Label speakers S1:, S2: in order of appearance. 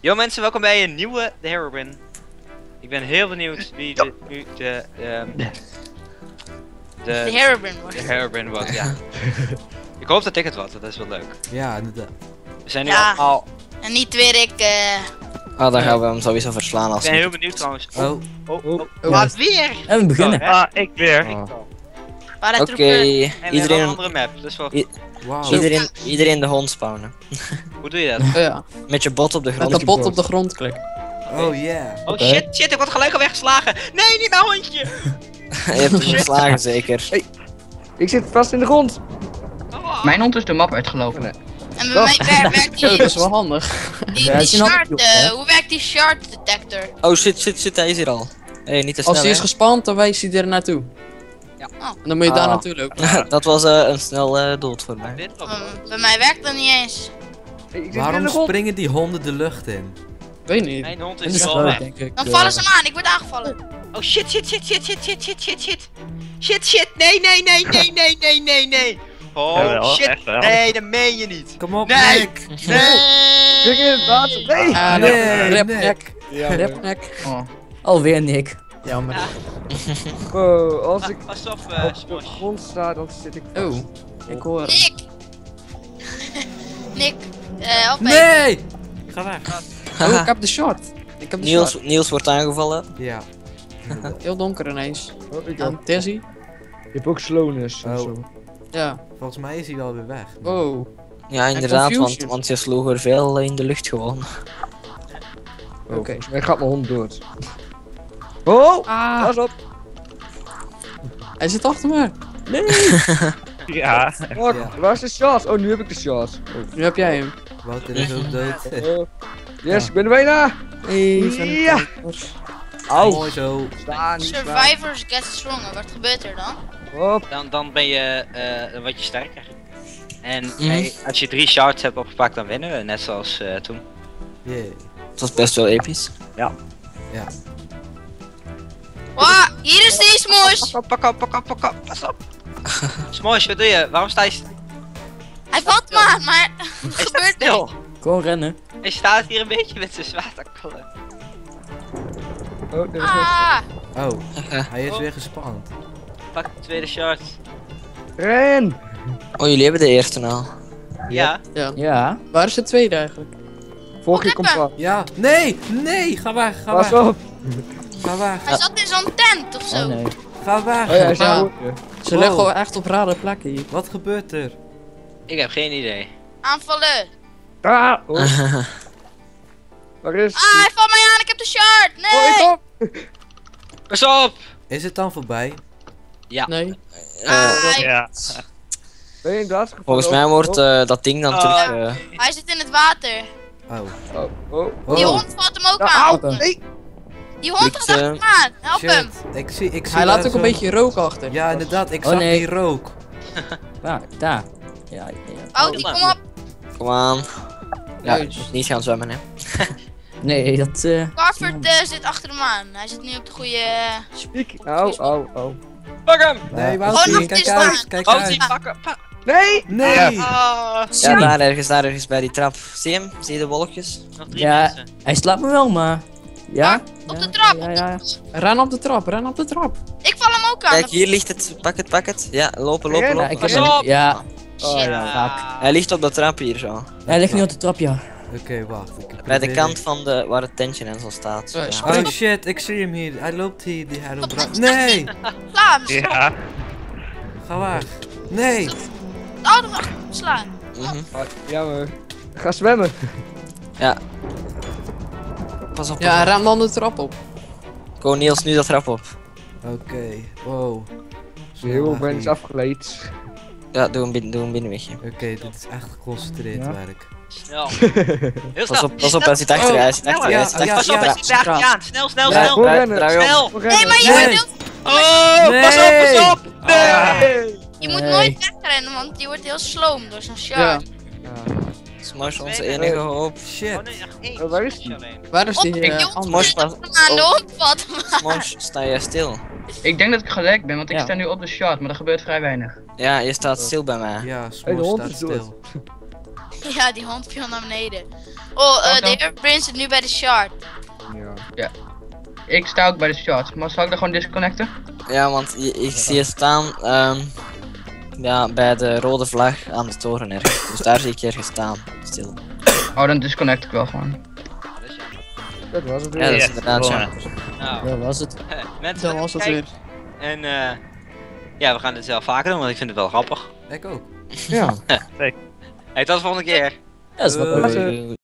S1: Yo mensen, welkom bij een nieuwe The Heroine. Ik ben heel benieuwd wie de, nu de, ehm, de,
S2: De
S1: de,
S2: Herobrine wordt.
S1: de Heroine wordt, ja. ik hoop dat ik het word, dat is wel leuk.
S3: Ja, inderdaad.
S1: We zijn nu
S2: Ja.
S1: allemaal...
S2: En niet weer ik. eh
S4: Ah, dan gaan we hem sowieso verslaan
S1: Ik
S4: als
S1: ben
S4: niet.
S1: heel benieuwd trouwens.
S3: Oh,
S1: Oh, oh,
S5: Oh.
S1: oh. Wat weer?
S6: En we beginnen.
S1: Oh?
S5: Ah, ik weer.
S1: Ik
S4: Oké,
S2: paratrooper.
S1: En we hebben een
S4: iedereen,
S1: andere map, dus
S3: wauw.
S4: iedereen, iedereen de hond spawnen.
S1: Hoe doe je dat?
S6: Oh ja,
S4: Met je bot op de
S6: met
S4: grond.
S6: de bot op de grond klikken.
S3: Oh yeah.
S1: Oh shit, shit, ik word gelijk al weggeslagen. Nee, niet mijn hondje!
S4: je hebt hem geslagen zeker.
S5: Ik zit vast in de grond.
S1: Oh.
S7: Mijn hond is de map uitgelopen.
S5: Nee.
S2: En bij mij wer- werkt die,
S6: dat is wel handig.
S2: die,
S6: Ja,
S2: shard, eh, hoe werkt die shard detector?
S4: Oh shit, shit, shit, hij is hier al. Hé, hey, niet te snel
S6: Als hij is gespand, dan wijst hij er naartoe.
S1: Ja.
S2: Oh.
S6: En dan moet je daar
S4: Ah.
S6: lopen.
S4: Dat was eh, een snel eh, dood voor mij.
S1: Dit
S2: Um, bij mij werkt dat niet eens.
S5: Ik zit in
S3: Waarom
S5: de grond.
S3: springen die honden de lucht in?
S6: Weet niet.
S1: Mijn hond is
S6: is
S1: wel
S6: wel,
S1: weg.
S6: denk ik.
S2: Dan
S6: eh,
S2: vallen ze me aan, ik word aangevallen.
S1: Oh shit, shit, shit, shit, shit, shit, shit, shit, shit. Shit, shit, nee, nee, nee, nee, nee, nee, nee, nee. Oh shit,
S5: echt wel.
S1: nee, dat meen je niet.
S3: Kom op,
S1: Nee.
S3: Nick.
S1: Nee.
S5: Kijk in het water. Nee!
S6: Ah,
S3: Nee, Nick.
S5: Ja.
S7: Oh.
S6: Alweer Nick. Jammer.
S5: Oh, als ik
S1: Pas op,
S5: op
S1: eh,
S5: de
S1: Smosh.
S5: grond sta, dan zit ik vast.
S6: Oh, ik hoor.
S2: Nick! Nick, eh, help even.
S3: Nee! Ga weg.
S6: Oh, ik heb de short. Ik heb de
S4: Niels,
S6: short.
S4: Niels wordt aangevallen.
S3: Ja.
S6: Heel donker ineens.
S5: Oh, ik ook.
S6: En Tizzy?
S5: Je hebt ook slowness en
S3: Oh.
S5: zo.
S6: Ja.
S3: Volgens mij is hij wel weer weg.
S6: Wow.
S4: Ja, inderdaad, want,
S6: Confusion.
S4: want je sloeg er veel in de lucht gewoon.
S5: Oh,
S6: Oké.
S5: mij gaat mijn hond dood. Oh!
S6: Ah,
S5: Pas op!
S6: hij zit achter me. Nee.
S5: Ja. Fuck,
S3: Ja.
S5: waar is de shot? Oh, nu heb ik de shot.
S6: Nu heb jij hem.
S3: Wouter is ook dood.
S5: Oh. Yes, ik ben er bijna!
S6: Even.
S5: Ja. Au!
S3: Mooi zo.
S5: Staan.
S2: Survivors get stronger, wat gebeurt er dan?
S5: Hop.
S1: Dan, dan ben je, eh, dan word je sterker. En
S4: Mhm.
S1: hey, als je drie shards hebt opgepakt, dan winnen we, net zoals eh, toen.
S3: Yeah.
S4: Het was best wel episch.
S2: Wow, hier is die smoes!
S1: Pak op, pak op, pak op, pak op, pas op. Smosh, wat doe je? Waarom sta je
S2: Hij valt me aan, maar wat
S1: Hij staat
S2: gebeurt er?
S1: stil?
S6: Gewoon rennen.
S1: Hij staat hier een beetje met zijn zwaartekollen.
S5: Oh, er is nog.
S2: Ah,
S3: Oh, hij is weer gespand.
S1: Pak de tweede shard.
S5: Ren!
S4: Oh, jullie hebben de eerste al.
S1: Ja.
S6: Ja. Ja. Waar is de tweede eigenlijk?
S5: Volg je
S2: Op
S5: kompas.
S3: Ja, nee, nee, ga weg, ga
S5: Pas
S3: weg,
S5: op!
S3: ga weg,
S2: hij zat in zo'n tent of zo.
S6: Oh nee.
S3: ga weg.
S5: Oh ja, hij is
S6: Ja.
S5: goed.
S6: Ze liggen wel echt op rare plekken hier.
S3: Wat gebeurt er?
S1: Ik heb geen idee.
S2: Aanvallen.
S5: Ah! Oh. Waar is
S2: Ah, hij valt mij aan, ik heb de shard!
S5: Oh,
S2: Nee!
S5: op!
S1: Pas op!
S3: Is het dan voorbij?
S6: Nee.
S4: Eh,
S2: Ah, hij,
S5: Ja. Ben je
S4: volgens mij wordt eh, dat ding dan
S1: Ah.
S4: terug... eh,
S2: hij zit in het water.
S3: Oh.
S5: Oh, oh.
S2: Die
S3: Oh,
S2: hond valt hem ook aan.
S5: Nee!
S2: Die hond gaat achter
S4: eh,
S2: hem aan. Help hem.
S3: Ik zie, ik zie
S6: Hij laat ook een beetje rook achter.
S3: Ja, inderdaad, ik
S6: Oh,
S3: zag
S6: nee.
S3: die rook.
S6: Waar? Daar. Ja, ja.
S2: Oh, die kom op.
S4: Kom aan. Ja,
S6: Juist.
S4: niet gaan zwemmen hè.
S6: Nee, dat eh.
S2: Eh, zit achter hem aan. Hij zit nu op de goede.
S5: Spiek! Au, au, au.
S1: Pak hem!
S3: Nee,
S6: Oh,
S3: Wouter,
S2: nog
S3: kijk uit,
S2: staan.
S3: kijk
S1: Oh,
S3: uit.
S1: pak hem! pak-
S5: Nee!
S3: Nee!
S1: Ah,
S4: Ja, daar ergens, daar ergens bij die trap. Zie je hem? Zie je de wolkjes?
S1: nog drie
S6: Ja.
S1: mensen.
S6: Hij slaat me wel, maar. Ja?
S2: Op
S6: Ja,
S2: de trap.
S6: Ja,
S2: op
S6: ja.
S2: de-
S6: Ren op de trap, ren op de trap.
S2: Ik val hem ook aan.
S4: Kijk, hier ligt het. Pak het, pak het. Ja, lopen, lopen,
S5: Ja,
S6: Ja,
S4: lopen.
S6: ik heb hem. Ja,
S5: Oh,
S2: Shit.
S5: ja.
S4: Hij ligt op de trap hier zo.
S6: hij ligt nu op de trap, ja.
S3: Oké, wacht. Ik
S4: Bij de
S3: probeer
S4: kant van de, waar het tentje en zo staat.
S6: Ja,
S4: Ja.
S6: spring.
S3: Oh shit, ik zie hem hier. Hij loopt hier, die Herobrine. Nee!
S2: Sla hem. Sla
S5: Ja.
S3: Ga weg. Nee!
S2: de auto achter hem slaan.
S4: Mhm.
S5: Ah, Jammer. Ga zwemmen.
S4: Pas op.
S6: Ja, ren dan de trap op.
S4: Go Niels, nu dat trap op.
S3: Oké, wow.
S5: De heel ben is afgeleid.
S4: Ja, doe een, bin- doe binnenwegje.
S3: Oké, dit is echt geconcentreerd
S5: Ja.
S3: werk.
S1: Snel. Heel
S4: Pas
S1: snel.
S4: op, pas op, hij zit achter je, hij zit achter je, hij zit
S3: Ja,
S4: achter
S1: Pas
S4: je.
S1: op, hij zit achter je aan. Snel, snel, snel. Snel.
S2: Nee, maar je heel-
S1: Oh, pas op,
S3: Nee.
S1: pas op.
S5: Nee!
S2: je moet
S6: Nee.
S2: nooit wegrennen, want die wordt heel sloom door zo'n
S6: Ja.
S2: shard.
S4: Smash onze enige hoop.
S3: Shit.
S1: Oh één.
S5: Oh, waar is die?
S6: Waar is die
S2: hond
S4: Smosh, pas-. Smash, sta jij stil?
S7: Ik denk dat ik gelijk ben, want ik
S6: Ja.
S7: sta nu op de shot, maar er gebeurt vrij weinig.
S4: Ja, je staat stil bij mij.
S3: Ja, Smosh
S5: hond
S3: staat stil.
S2: Ja, die hond viel naar beneden. Oh, eh,
S7: Wat
S2: de Prince zit nu bij de shard.
S5: Ja.
S7: Ik sta ook bij de shot. Maar zal ik dan gewoon disconnecten?
S4: Ja, want ik zie je staan ehm, ja, bij de rode vlag aan de toren ergens. Dus daar zie ik je ergens staan. Stil.
S7: Oh, dan disconnect ik wel gewoon.
S5: Dat was het
S4: Ja,
S5: weer.
S4: dat is inderdaad jammer.
S1: Nou,
S6: Dat was het.
S1: mensen,
S6: Dat was het weer.
S1: En eh, ja, we gaan dit zelf vaker doen, want ik vind het wel grappig.
S3: Ik ook.
S5: Ja.
S1: Hey, tot de volgende keer.
S6: Ja, dat is wat
S3: Doei.
S6: leuk.